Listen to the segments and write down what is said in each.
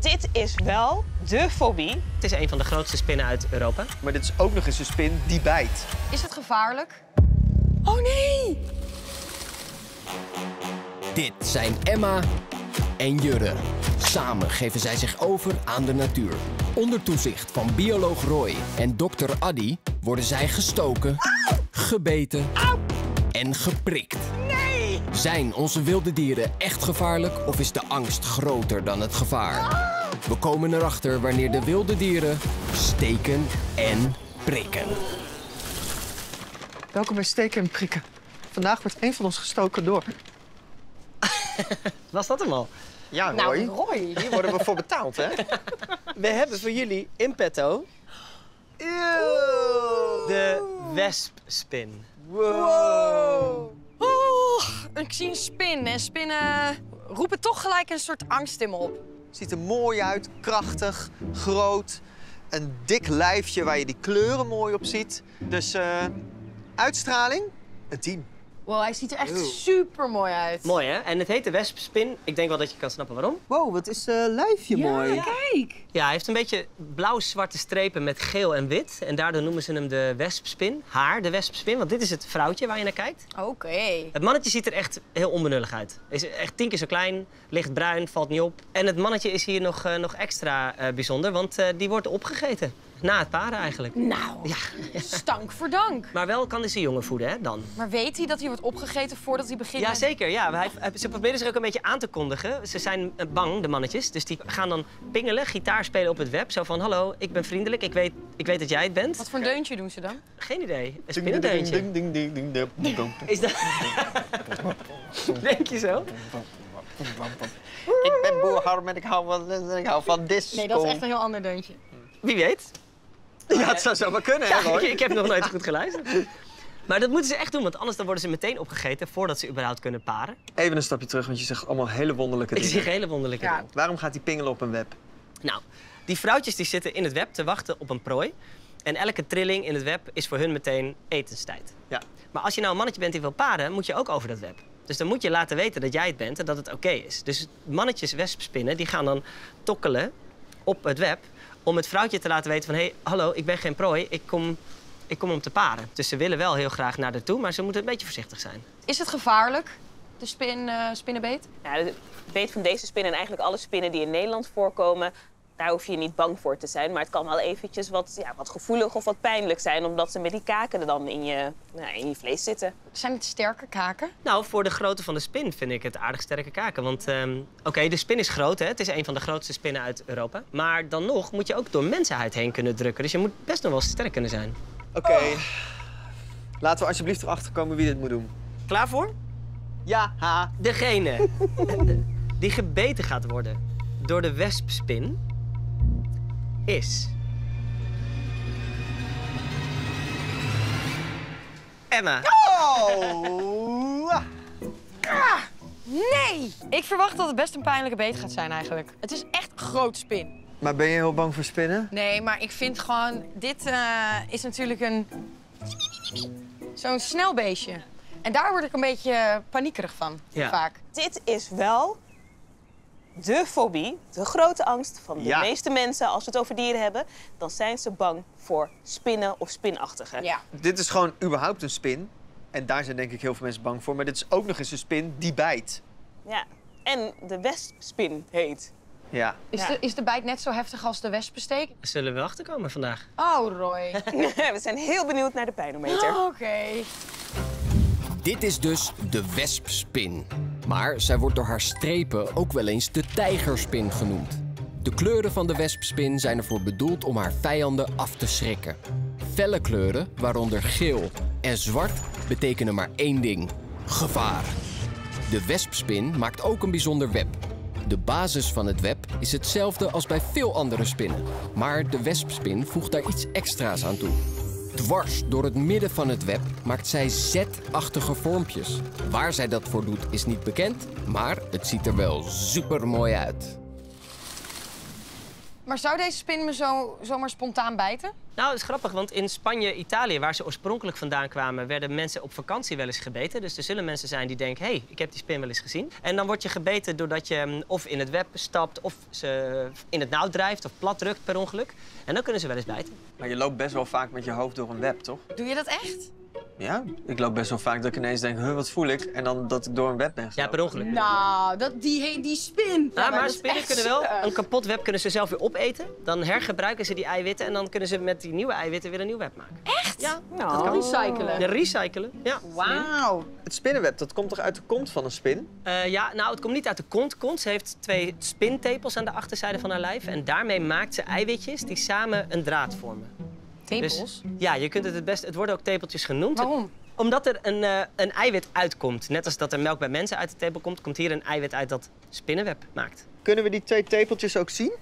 Dit is wel de fobie. Het is een van de grootste spinnen uit Europa. Maar dit is ook nog eens een spin die bijt. Is het gevaarlijk? Oh nee! Dit zijn Emma en Jurre. Samen geven zij zich over aan de natuur. Onder toezicht van bioloog Roy en dokter Addy worden zij gestoken, gebeten en geprikt. Zijn onze wilde dieren echt gevaarlijk of is de angst groter dan het gevaar? We komen erachter wanneer de wilde dieren steken en prikken. Welkom bij Steken en Prikken. Vandaag wordt een van ons gestoken door. Was dat hem al? Ja, Roy. Nou, Roy. Hier worden we voor betaald, hè? We hebben voor jullie in petto de wespspin. Oeh, ik zie een spin en spinnen roepen toch gelijk een soort angst in me op. Ziet er mooi uit, krachtig, groot. Een dik lijfje waar je die kleuren mooi op ziet. Dus eh, uitstraling, een 10. Wow, hij ziet er echt super mooi uit. Mooi hè? En het heet de wespspin. Ik denk wel dat je kan snappen waarom. Wow, wat is uh, lijfje mooi. kijk. Ja, hij heeft een beetje blauw-zwarte strepen met geel en wit. En daardoor noemen ze hem de wespspin. Haar, de wespspin, want dit is het vrouwtje waar je naar kijkt. Oké. Het mannetje ziet er echt heel onbenullig uit. Is echt tien keer zo klein, lichtbruin, valt niet op. En het mannetje is hier nog, eh, nog extra eh, bijzonder, want eh, die wordt opgegeten. Na het paren eigenlijk. Nou, Ja, stank voor dank. maar wel kan hij zijn jongen voeden, hè, dan. Maar weet hij dat hij wordt opgegeten voordat hij begint Ja, met- zeker. Ja. Hij, ze proberen zich ook een beetje aan te kondigen. Ze zijn eh, bang, de mannetjes. Dus die gaan dan pingelen, gitaar spelen op het web. Zo van, hallo, ik ben vriendelijk, ik weet, ik weet dat jij het bent. Wat voor een deuntje doen ze dan? Geen idee. Een spinnendeuntje. ding, ding, ding, ding, ding, ding. Is dat... Denk je zo? Ik ben Boer Harm en ik hou van, ik hou van disco. Nee, dat is echt een heel ander deuntje. Wie weet. Ja, het zou zomaar kunnen, hè, Ja, ik, ik heb nog nooit goed geluisterd. Maar dat moeten ze echt doen, want anders dan worden ze meteen opgegeten voordat ze überhaupt kunnen paren. Even een stapje terug, want je zegt allemaal hele wonderlijke Ik dingen. zie hele wonderlijke Ja. dingen. Waarom gaat die pingelen op een web? Nou, die vrouwtjes die zitten in het web te wachten op een prooi. En elke trilling in het web is voor hun meteen etenstijd. Ja. Maar als je nou een mannetje bent die wil paren, moet je ook over dat web. Dus dan moet je laten weten dat jij het bent en dat het oké is. Dus mannetjes wespspinnen die gaan dan tokkelen op het web om het vrouwtje te laten weten van... hé, hey, hallo, ik ben geen prooi, ik kom, ik kom om te paren. Dus ze willen wel heel graag naar toe, maar ze moeten een beetje voorzichtig zijn. Is het gevaarlijk, de spin, eh, spinnenbeet? Ja, de beet van deze spin en eigenlijk alle spinnen die in Nederland voorkomen, daar hoef je niet bang voor te zijn. Maar het kan wel eventjes wat, ja, wat gevoelig of wat pijnlijk zijn, omdat ze met die kaken er dan in je, nou, in je vlees zitten. Zijn het sterke kaken? Nou, voor de grootte van de spin vind ik het aardig sterke kaken. Want ehm, oké, de spin is groot, hè? het is een van de grootste spinnen uit Europa. Maar dan nog moet je ook door mensenhuid heen kunnen drukken. Dus je moet best nog wel sterk kunnen zijn. Oké. Laten we alsjeblieft erachter komen wie dit moet doen. Klaar voor? Ja, ha. Degene die gebeten gaat worden door de wespspin is. Emma. Oh! Nee! Ik verwacht dat het best een pijnlijke beet gaat zijn eigenlijk. Het is echt een groot spin. Maar ben je heel bang voor spinnen? Nee, maar ik vind gewoon... Dit eh, is natuurlijk een... Zo'n snel beestje. En daar word ik een beetje paniekerig van, Ja. vaak. Dit is wel de fobie, de grote angst van de Ja. meeste mensen als we het over dieren hebben. Dan zijn ze bang voor spinnen of spinachtigen. Ja. Dit is gewoon überhaupt een spin. En daar zijn denk ik heel veel mensen bang voor. Maar dit is ook nog eens een spin die bijt. Ja. En de wespspin heet. Ja. Is, Ja. De, is de bijt net zo heftig als de wespensteek? Zullen we achterkomen vandaag? Oh, Roy. we zijn heel benieuwd naar de pijnometer. Oké. Dit is dus de wespspin. Maar zij wordt door haar strepen ook wel eens de tijgerspin genoemd. De kleuren van de wespspin zijn ervoor bedoeld om haar vijanden af te schrikken. Felle kleuren, waaronder geel en zwart, betekenen maar één ding: gevaar. De wespspin maakt ook een bijzonder web. De basis van het web is hetzelfde als bij veel andere spinnen. Maar de wespspin voegt daar iets extra's aan toe. Dwars door het midden van het web maakt zij Z-achtige vormpjes. Waar zij dat voor doet is niet bekend, maar het ziet er wel super mooi uit. Maar zou deze spin me zo, zomaar spontaan bijten? Nou, het is grappig, want in Spanje, Italië, waar ze oorspronkelijk vandaan kwamen, werden mensen op vakantie wel eens gebeten. Dus er zullen mensen zijn die denken, hé, hey, ik heb die spin wel eens gezien. En dan word je gebeten doordat je mm, of in het web stapt, of ze in het nauw drijft, of plat drukt per ongeluk. En dan kunnen ze wel eens bijten. Maar je loopt best wel vaak met je hoofd door een web, toch? Doe je dat echt? Ja, ik loop best wel vaak dat ik ineens denk, huh, wat voel ik? En dan dat ik door een web ben Ja, per ongeluk. Nou, dat, die, die spin. Ja, maar dat spinnen kunnen wel zielig. een kapot web kunnen ze zelf weer opeten. Dan hergebruiken ze die eiwitten en dan kunnen ze met die nieuwe eiwitten weer een nieuw web maken. Echt? Ja, Nou, Recyclen. de recyclen. Ja. Wauw. Het spinnenweb, dat komt toch uit de kont van een spin? Eh, ja, nou, het komt niet uit de kont. Kont ze heeft twee spintepels aan de achterzijde van haar lijf. En daarmee maakt ze eiwitjes die samen een draad vormen. Tepels? Dus, ja, je kunt het het best... Het worden ook tepeltjes genoemd. Waarom? Omdat er een, eh, een eiwit uitkomt. Net als dat er melk bij mensen uit de tepel komt... komt hier een eiwit uit dat spinnenweb maakt. Kunnen we die twee tepeltjes ook zien?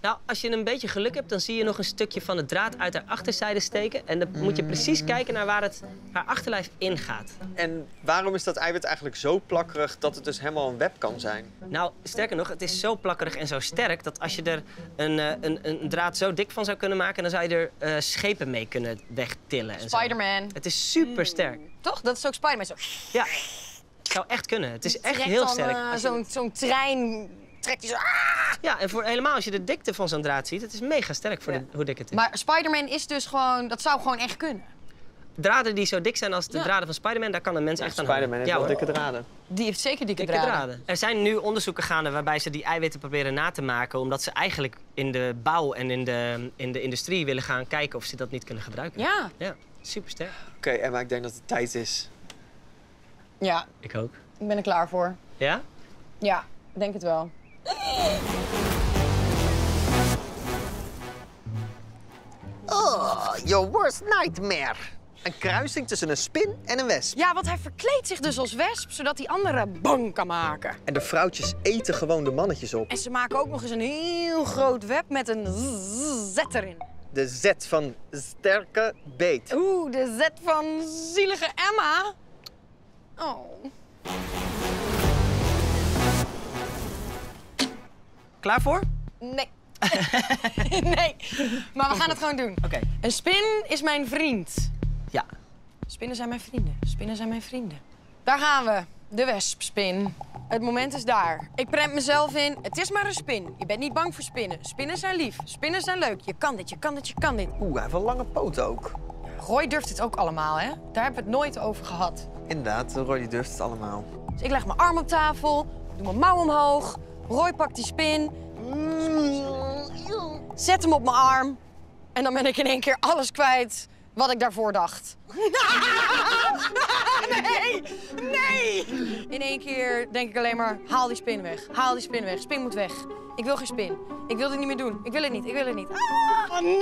Nou, als je een beetje geluk hebt, dan zie je nog een stukje van het draad uit haar achterzijde steken. En dan moet je precies kijken naar waar het haar achterlijf ingaat. En waarom is dat eiwit eigenlijk zo plakkerig dat het dus helemaal een web kan zijn? Nou, sterker nog, het is zo plakkerig en zo sterk dat als je er een, eh, een, een draad zo dik van zou kunnen maken, dan zou je er eh, schepen mee kunnen wegtillen. en zo. Spider-Man. Het is super sterk. Toch? Dat is ook Spider-Man. Zo. Ja, het zou echt kunnen. Het is echt heel sterk. Zo'n zo'n trein trekt hij zo. ah! Ja, en voor, helemaal als je de dikte van zo'n draad ziet, het is mega sterk voor Ja. de, hoe dik het is. Maar Spider-Man is dus gewoon... Dat zou gewoon echt kunnen. Draden die zo dik zijn als de Ja. draden van Spider-Man, daar kan een mens echt aan Spider-Man heeft Ja, wel dikke draden. Die heeft zeker dikke, Dikke draden. draden. Er zijn nu onderzoeken gaande waarbij ze die eiwitten proberen na te maken. Omdat ze eigenlijk in de bouw en in de, in de industrie willen gaan kijken of ze dat niet kunnen gebruiken. Ja. Ja, super sterk. Oké, Emma, ik denk dat het tijd is. Ja, Ik ook. ik ben er klaar voor. Ja? Ja, ik denk het wel. Oh, your worst nightmare. Een kruising tussen een spin en een wesp. Ja, want hij verkleedt zich dus als wesp, zodat hij anderen bang kan maken. En de vrouwtjes eten gewoon de mannetjes op. En ze maken ook nog eens een heel groot web met een z erin. De Z van sterke beet. Oeh, de Z van zielige Emma. Oh. Klaar voor? Nee. nee. Maar we gaan het gewoon doen. Oké. Een spin is mijn vriend. Ja. Spinnen zijn mijn vrienden. Spinnen zijn mijn vrienden. Daar gaan we. De wespspin. Het moment is daar. Ik prent mezelf in. Het is maar een spin. Je bent niet bang voor spinnen. Spinnen zijn lief. Spinnen zijn leuk. Je kan dit, je kan dit, je kan dit. Oeh, hij heeft een lange poot ook. Roy durft het ook allemaal, hè? Daar hebben we het nooit over gehad. Inderdaad, Roy die durft het allemaal. Dus ik leg mijn arm op tafel, doe mijn mouw omhoog. Roy pakt die spin. Zet hem op mijn arm. En dan ben ik in één keer alles kwijt wat ik daarvoor dacht. Nee! Nee! In één keer denk ik alleen maar, haal die spin weg. Haal die spin weg. Spin moet weg. Ik wil geen spin. Ik wil dit niet meer doen. Ik wil het niet. Ik wil het niet. Ah, nee!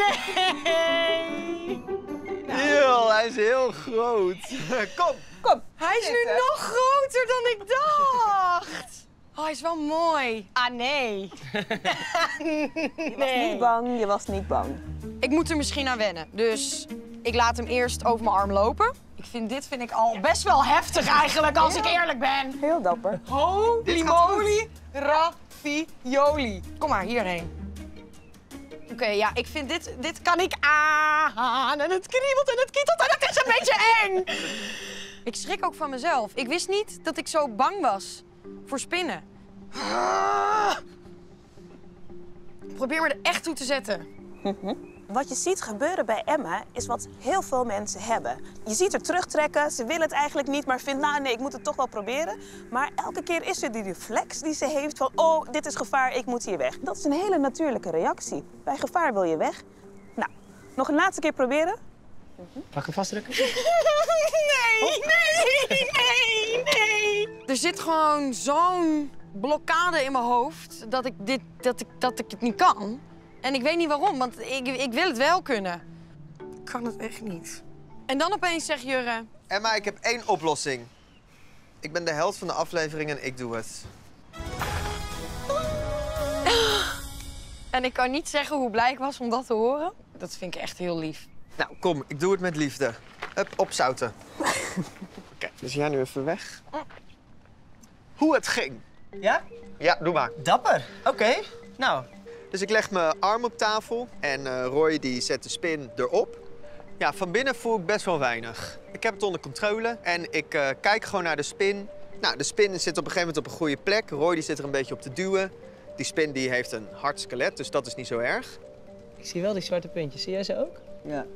Heel, hij is heel groot. Kom. Hij is nu nog groter dan ik dacht. Oh, hij is wel mooi. Ah, nee. nee. Niet bang, je was niet bang. Ik moet er misschien aan wennen. Dus ik laat hem eerst over mijn arm lopen. Ik vind dit vind ik al best wel heftig eigenlijk, als ik eerlijk ben. Heel dapper. Holy moly, ravioli. Kom maar, hierheen. Oké, ja, ik vind dit, dit kan ik aan. En het kriebelt en het kietelt en het is een beetje eng. Ik schrik ook van mezelf. Ik wist niet dat ik zo bang was voor spinnen. Ik probeer me er echt toe te zetten. Wat je ziet gebeuren bij Emma is wat heel veel mensen hebben. Je ziet haar terugtrekken, ze wil het eigenlijk niet, maar vindt, nou nee, ik moet het toch wel proberen. Maar elke keer is er die reflex die ze heeft van, oh, dit is gevaar, ik moet hier weg. Dat is een hele natuurlijke reactie. Bij gevaar wil je weg. Nou, nog een laatste keer proberen. Mag ik hem vastdrukken? Nee, nee, nee, nee. Er zit gewoon zo'n blokkade in mijn hoofd dat ik, dit, dat, ik, dat ik het niet kan. En ik weet niet waarom, want ik, ik wil het wel kunnen. Ik kan het echt niet. En dan opeens zegt Jurre... Emma, ik heb één oplossing. Ik ben de held van de aflevering en ik doe het. En ik kan niet zeggen hoe blij ik was om dat te horen. Dat vind ik echt heel lief. Nou, kom, ik doe het met liefde. Hup, opzouten. Oké, dus jij nu even weg. Hoe het ging. Ja? Ja, doe maar. Dapper. Oké. Nou, Dus ik leg mijn arm op tafel en eh, Roy die zet de spin erop. Ja, van binnen voel ik best wel weinig. Ik heb het onder controle en ik eh, kijk gewoon naar de spin. Nou, de spin zit op een gegeven moment op een goede plek. Roy die zit er een beetje op te duwen. Die spin die heeft een hard skelet, dus dat is niet zo erg. Ik zie wel die zwarte puntjes. Zie jij ze ook? Ja.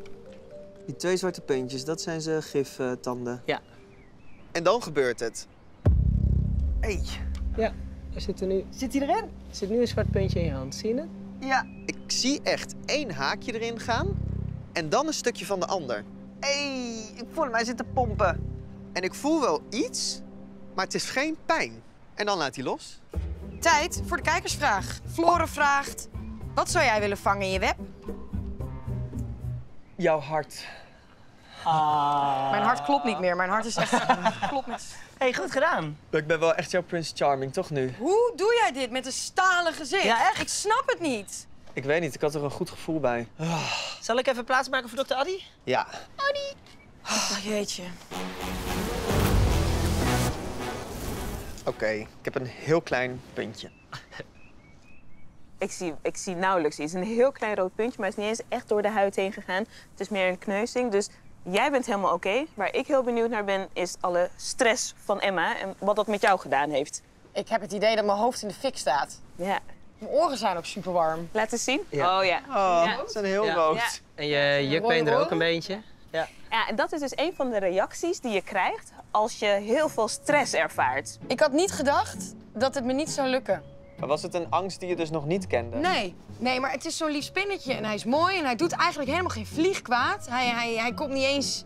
Die twee zwarte puntjes, dat zijn ze giftanden. Ja. En dan gebeurt het. Hey. Ja. Er zit, er nu, Zit hij erin? er zit nu een zwart puntje in je hand. Zie je het? Ja. Ik zie echt één haakje erin gaan en dan een stukje van de ander. Hey, ik voel hem. Hij zit te pompen. En ik voel wel iets, maar het is geen pijn. En dan laat hij los. Tijd voor de kijkersvraag. Floren vraagt: Wat zou jij willen vangen in je web? Jouw hart. Mijn hart klopt niet meer. Mijn hart is echt. klopt niet. Hey, goed gedaan. Ik ben wel echt jouw Prince Charming, toch nu? Hoe doe jij dit met een stalen gezicht? Ja, echt? Ik snap het niet. Ik weet niet, ik had er een goed gevoel bij. Zal ik even plaatsmaken voor dokter Addy? Ja. Oh, jeetje. Oké, ik heb een heel klein puntje. Ik zie, ik zie nauwelijks iets. Een heel klein rood puntje, maar het is niet eens echt door de huid heen gegaan. Het is meer een kneuzing. Dus jij bent helemaal oké. Waar ik heel benieuwd naar ben, is alle stress van Emma en wat dat met jou gedaan heeft. Ik heb het idee dat mijn hoofd in de fik staat. Ja, Mijn oren zijn ook super warm. laat eens zien. Ja. Oh ja. Oh, Ja. zijn heel Ja. rood. Ja. En je jukbeen er ook een beetje. Ja. Ja, en dat is dus een van de reacties die je krijgt als je heel veel stress ervaart. Ik had niet gedacht dat het me niet zou lukken. Maar was het een angst die je dus nog niet kende? Nee, nee, maar het is zo'n lief spinnetje en hij is mooi en hij doet eigenlijk helemaal geen vlieg kwaad. Hij, hij, hij komt niet eens.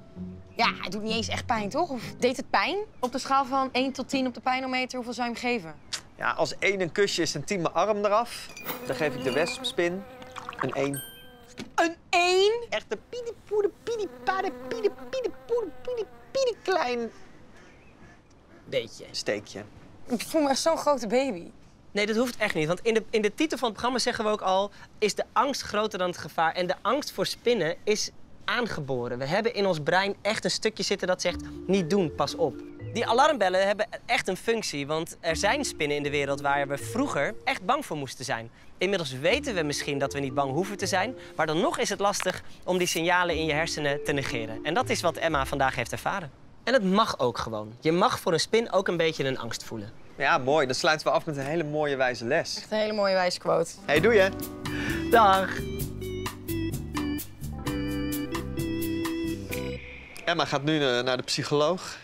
Ja, hij doet niet eens echt pijn, toch? Of deed het pijn? Op de schaal van 1 tot 10 op de pijnometer, hoeveel zou je hem geven? Ja, als één een kusje is en tien mijn arm eraf, dan geef ik de wespspin een 1. Een 1? Echt een piedepoede, piedepade, piedepiede, poede, piede, piede klein Beetje. steekje. Ik voel me echt zo'n grote baby. Nee, dat hoeft echt niet. Want in de, in de titel van het programma zeggen we ook al... is de angst groter dan het gevaar. En de angst voor spinnen is aangeboren. We hebben in ons brein echt een stukje zitten dat zegt... niet doen, pas op. Die alarmbellen hebben echt een functie. Want er zijn spinnen in de wereld waar we vroeger echt bang voor moesten zijn. Inmiddels weten we misschien dat we niet bang hoeven te zijn. Maar dan nog is het lastig om die signalen in je hersenen te negeren. En dat is wat Emma vandaag heeft ervaren. En het mag ook gewoon. Je mag voor een spin ook een beetje een angst voelen. Ja, mooi. Dan sluiten we af met een hele mooie wijze les. Echt een hele mooie wijze quote. Hey, doe je? Dag! Emma gaat nu eh, naar de psycholoog.